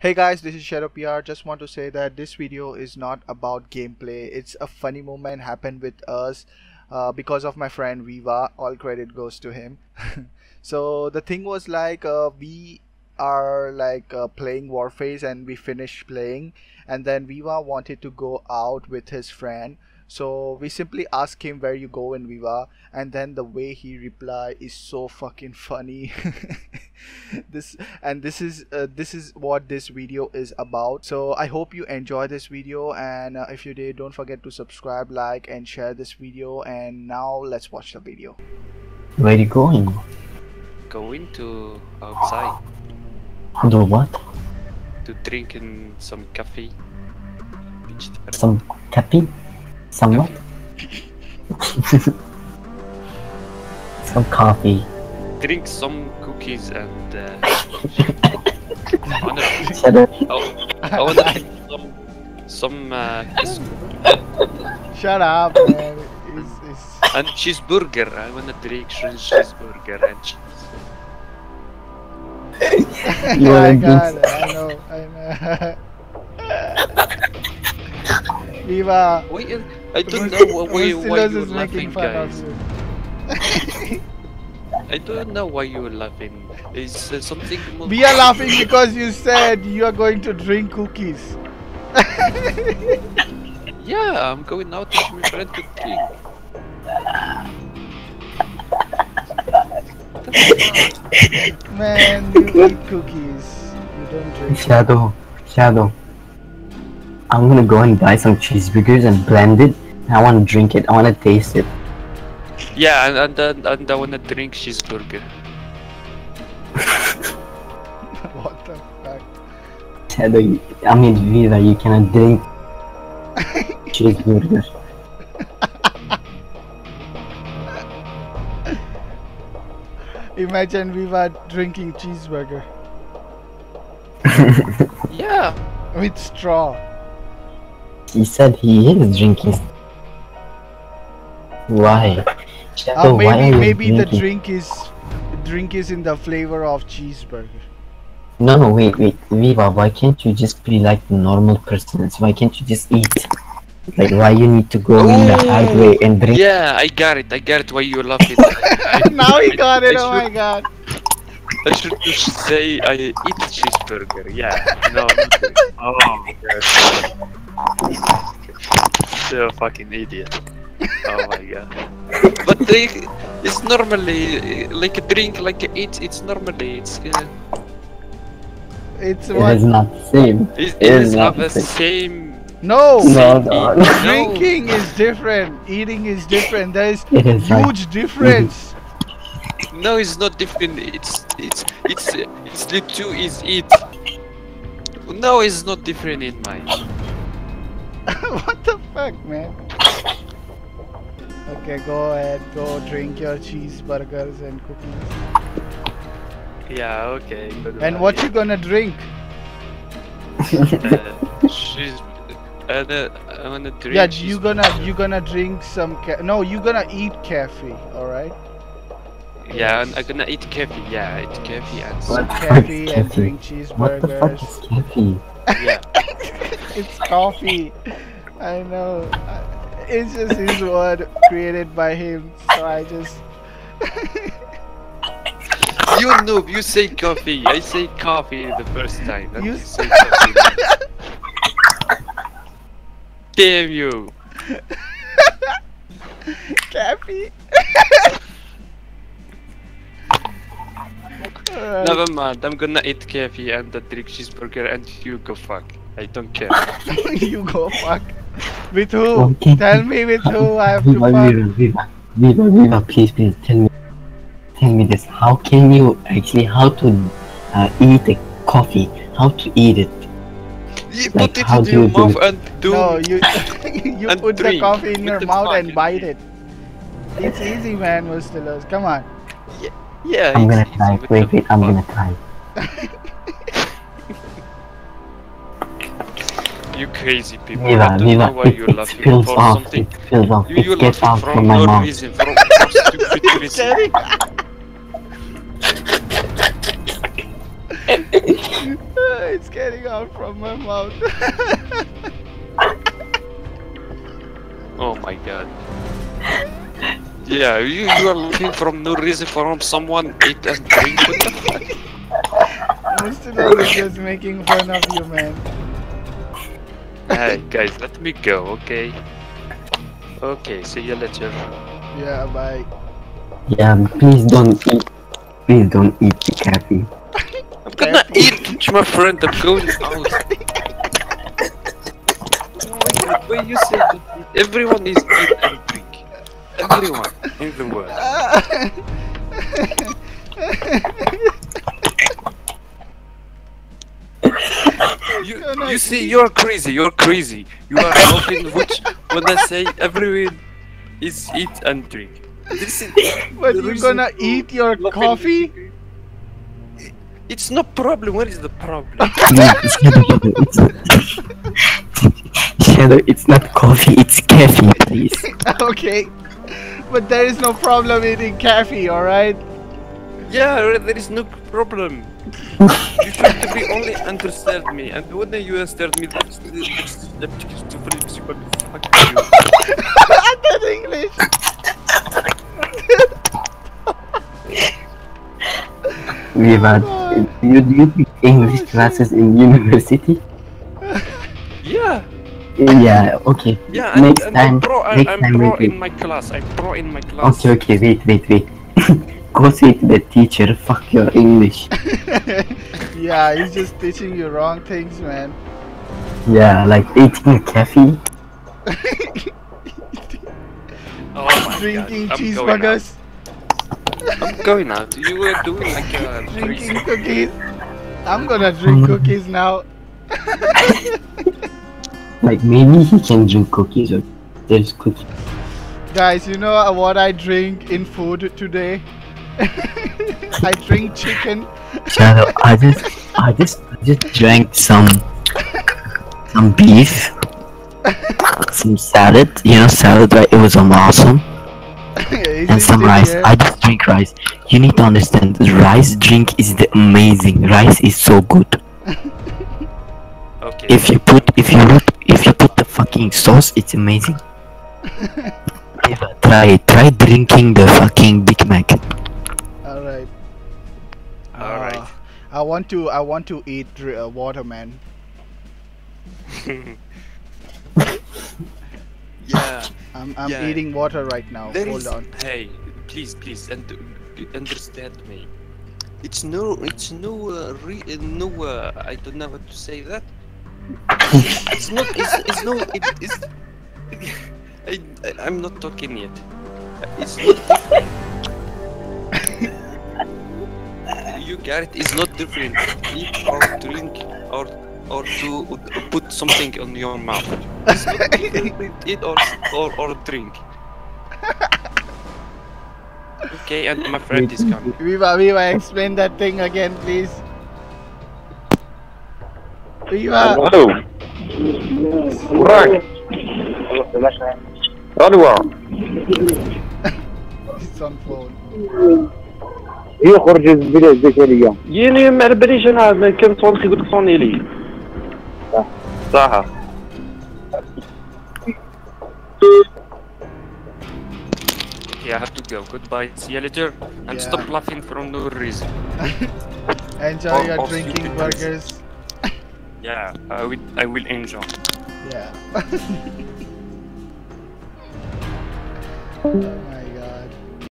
Hey guys, this is Shadow PR. Just want to say that this video is not about gameplay. It's a funny moment happened with us uh, because of my friend Viva. All credit goes to him. so the thing was like uh, we are like uh, playing Warface and we finished playing and then Viva wanted to go out with his friend so we simply ask him where you go in Viva, and then the way he reply is so fucking funny. this and this is uh, this is what this video is about. So I hope you enjoy this video, and uh, if you did, don't forget to subscribe, like, and share this video. And now let's watch the video. Where are you going? Going to outside Do what? to drink in some coffee. Beach therapy. Some cappy? Some what? Some coffee. Drink some cookies and uh, I wanna, oh, I wanna drink some some uh, Shut up, man. It's, it's... and cheeseburger. I wanna drink cheese- cheeseburger and cheese. You I got it. I know. I know. Viva. Why, uh, I don't know why, why, why you're laughing, fun guys. I don't know why you're laughing. Is uh, something? more- We are laughing because you said you are going to drink cookies. Yeah, I'm going out with my friend to drink. Man, you eat cookies. You don't drink. Shadow. Shadow. I'm gonna go and buy some cheeseburgers and blend it. I wanna drink it. I wanna taste it. Yeah, and and then and I wanna drink cheeseburger. what the fuck? Shadow, you- I mean Viva, you cannot drink cheeseburger. Imagine we were drinking cheeseburger Yeah. with straw. He said he is drinking. Why? Uh, Shadow, why are maybe you maybe the drink is drink is in the flavor of cheeseburger. No, no, wait, wait, Viva, why can't you just be like normal persons? Why can't you just eat? Like, why you need to go in the hard way and drink? Yeah, I got it. I got it. Why you love it. now he got it. Oh my god. I should just say I eat cheeseburger. Yeah. No. not oh my god. You're a fucking idiot. Oh my god. But they, it's normally like a drink, like a eat. It's normally it's. Uh, It's It what? is not the same. it, It it is is not the the same. No. No, no, no. Drinking is different. Eating is different. There is It is like, huge difference. No, it's not different. It's it's it's it's the two is it. No, it's not different in mine. what the fuck, man? Okay, go ahead. Go drink your cheeseburgers and cookies. Yeah. Okay. Good And what you gonna drink? uh, she's and uh, I wanna drink. Yeah, cheese- you gonna you gonna drink some ca- no, you gonna eat cafe, all right? Yeah, and I'm gonna eat coffee. Yeah, eat coffee and What? some. Cafe and Cafe. drink what the fuck is caffeine? Yeah. it's coffee. I know. It's just his word created by him, so I just. you noob. You say coffee. I say coffee the first time. and You you say coffee. Damn you. Cafe. Alright. Never mind. I'm gonna eat coffee and uh, drink cheeseburger and you go fuck. I don't care. you go fuck. With who? Okay. Tell me with who I have to Viva, fuck. Viva, Viva, Viva, Viva, please, please, tell me, tell me this. How can you actually, how to uh, eat a coffee? How to eat it? You Like, put it how in do your you do mouth it? and do. No, you you And put the coffee in With your the mouth and bite drink. it. It's easy, man, Mustilos. Come on. Yeah. I'm gonna try. with Wait, wait, I'm gonna try. You crazy people. I Viva, don't Viva, know why it, you're it laughing spills for off. something. It spills off. You, you're gets laughing out from from my no mouth. reason, from, from stupid reason. It's getting out from my mouth. Oh my god. Yeah, you, you are looking from no reason from someone eat and drink. What the fuck? Mr. Dog is just making fun of you, man. Hey guys, let me go, okay? Okay, see you later. Yeah, bye. Yeah, please don't eat. Please don't eat the cafe. I'm gonna eat, my friend. I'm going out. When you say everyone is eat and drink, everyone in. You, You're you see, you're crazy. You're crazy. You are laughing. Which when I say everyone is eat and drink. This is but the you're gonna eat your laughing. coffee? It's no problem. What is the problem? Shadow, it's not coffee, it's cafe, please. okay. But there is no problem eating coffee, alright? Yeah, there is no problem. you should to be only understand me, and when you understand me, that's that's that's different. Fuck you. That's English. Viva, do oh you, do you take English classes in university? Yeah, Yeah, okay. yeah. And, Next and time, I'm pro. I'm, next I'm time pro we- in my class. I'm pro in my class. Okay, okay, wait, wait, wait. Go say to the teacher, fuck your English. yeah, he's just teaching you wrong things, man. Yeah, like eating a cafe. Oh my Drinking God, I'm going cheeseburgers, out. I'm going out. You were doing like a drinking crazy. cookies. I'm gonna drink cookies now. Like maybe he can drink cookies or there's cookies. Guys, you know what I drink in food today? I drink chicken. Shadow, I just, I just, I just drank some, some beef, some salad. You know, salad, right? It was awesome. Is and some rice. here? I just drink rice. You need to understand, rice drink is the amazing. Rice is so good. Okay. If you put, if you put, fucking sauce, it's amazing. Eva, try it. Try drinking the fucking Big Mac. Alright. Alright. Uh, I want to. I want to eat dr- uh, water, man. yeah. I'm. I'm Yeah. eating water right now. There Hold is- on. Hey, please, please, and understand me. It's no, it's no, uh, re, uh, no. Uh, I don't know how to say that. It's not. It's, it's no. It, it's. I, I, I'm not talking yet. It's not you it. It's not different. Eat or drink or or to put something on your mouth. Eat or or, or drink. Okay, and my friend is coming. Viva, Viva, explain that thing again, please. Viva. الو وراك غدوة It's on phone. يخرج الزبيلة الذكرية ياني ما على باليش انا ما كان صون خي قلت صوني لي صح Okay, I have to go. Goodbye. See you later. And Yeah. stop laughing for no reason. Enjoy Or- your or drinking stupid burgers. Yeah, uh, I will. I will enjoy. Yeah. oh my